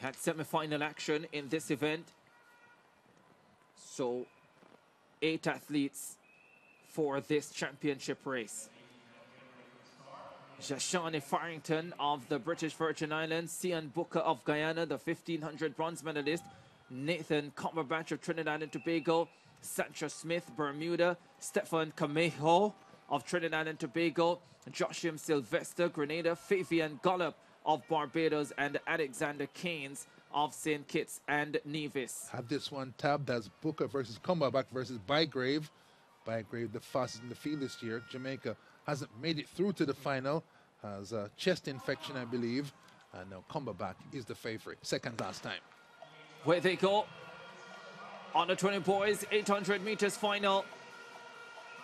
Had semi-final action in this event. So, eight athletes for this championship race. Jashani Farrington of the British Virgin Islands, Cian Booker of Guyana, the 1500 bronze medalist, Nathan Cumberbatch of Trinidad and Tobago, Sancho Smith, Bermuda, Stefan Camejo of Trinidad and Tobago, Joshua Sylvester, Grenada, Fabian Gollop of Barbados, and Alexander Keynes of St. Kitts and Nevis. Have this one tabbed as Booker versus Cumberbatch versus Bygrave. Bygrave, the fastest in the field this year. Jamaica hasn't made it through to the final, has a chest infection, I believe. And now Cumberbatch is the favorite, second last time. Where they go. On the 20 boys, 800 meters final.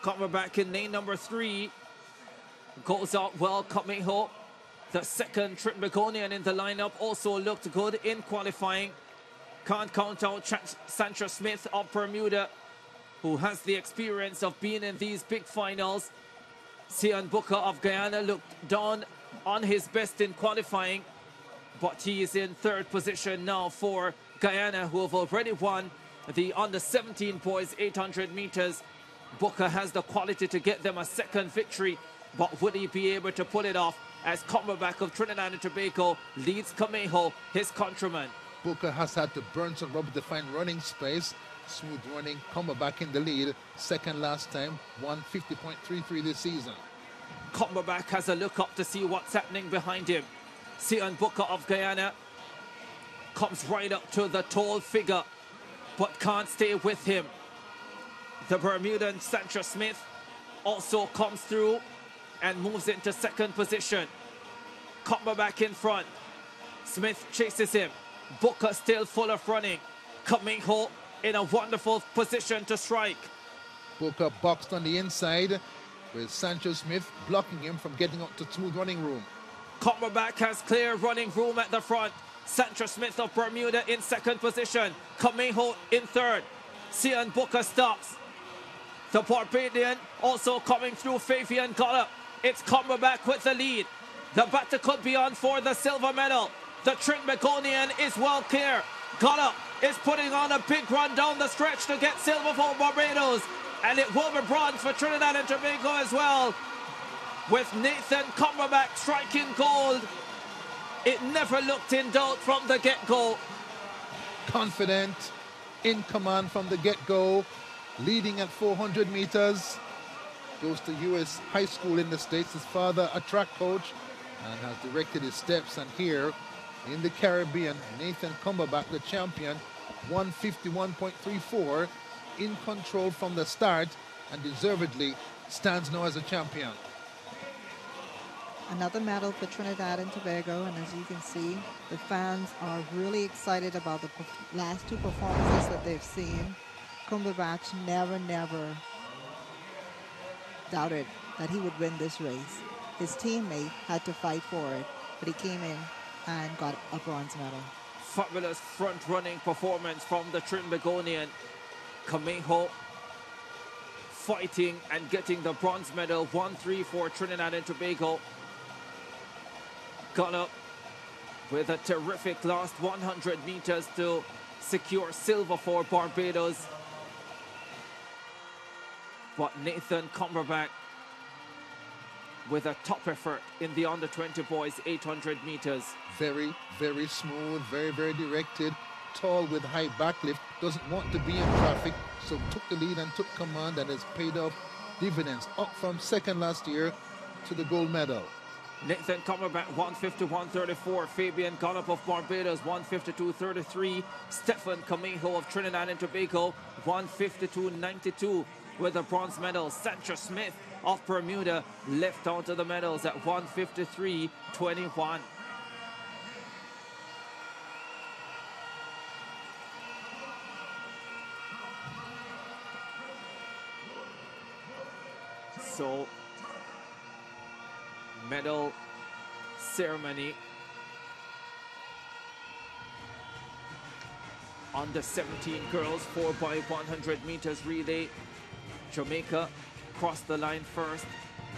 Cumberbatch in lane number three. Goes out well, Camejo. The second Trinbagonian in the lineup also looked good in qualifying. Can't count out Sancho Smith of Bermuda, who has the experience of being in these big finals. Cian Booker of Guyana looked down on his best in qualifying, but he is in third position now for Guyana, who have already won the under 17 boys 800 meters. Booker has the quality to get them a second victory, but would he be able to pull it off as Cumberbatch of Trinidad and Tobago leads Camejo, his countryman? Booker has had to burn some rubber to find running space. Smooth running, Cumberbatch in the lead. Second last time, 150.33 this season. Cumberbatch has a look up to see what's happening behind him. Cian Booker of Guyana comes right up to the tall figure, but can't stay with him. The Bermudan Sancho Smith also comes through and moves into second position. Cumberbatch in front. Smith chases him. Booker still full of running. Camejo in a wonderful position to strike. Booker boxed on the inside with Sancho Smith blocking him from getting up to smooth running room. Cumberbatch has clear running room at the front. Sancho Smith of Bermuda in second position. Camejo in third. Cian Booker stops. The Barbadian also coming through Fabian Gollop. It's Cumberbatch with the lead. The battle could be on for the silver medal. The Trinbagonian is well clear. Gollop is putting on a big run down the stretch to get silver for Barbados. And it will be bronze for Trinidad and Tobago as well. With Nathan Cumberbatch striking gold. It never looked in doubt from the get-go. Confident, in command from the get-go, leading at 400 meters. Goes to U.S. high school in the States. His father, a track coach, and has directed his steps. And here in the Caribbean, Nathan Cumberbatch, the champion, 151.34, in control from the start, and deservedly stands now as a champion. Another medal for Trinidad and Tobago, and as you can see, the fans are really excited about the last two performances that they've seen. Cumberbatch never, never doubted that he would win this race. His teammate had to fight for it, but he came in and got a bronze medal. Fabulous front-running performance from the Trinbagonian. Camejo fighting and getting the bronze medal. 1-3 for Trinidad and Tobago. Gollop with a terrific last 100 meters to secure silver for Barbados. But Nathan Cumberbatch with a top effort in the under 20 boys 800 meters. Very, very smooth, very, very directed, tall with high backlift, doesn't want to be in traffic, so took the lead and took command and has paid off dividends up from second last year to the gold medal. Nathan Cumberbatch 151.34, Fabian Gollop of Barbados 152.33, Stefan Camejo of Trinidad and Tobago 152.92 with a bronze medal. Sancho Smith of Bermuda left onto the medals at 153.21. So, medal ceremony under 17 girls 4 by 100 meters relay Jamaica crossed the line first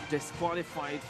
disqualified